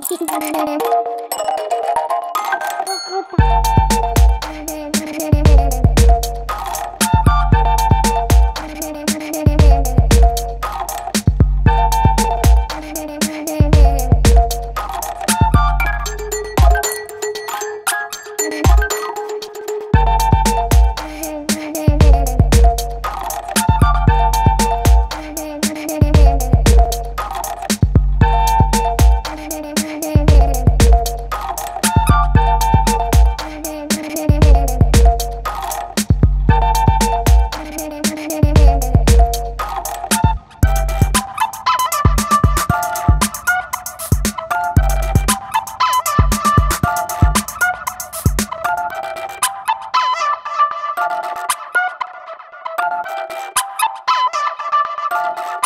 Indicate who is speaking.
Speaker 1: Tschüss. Thank you.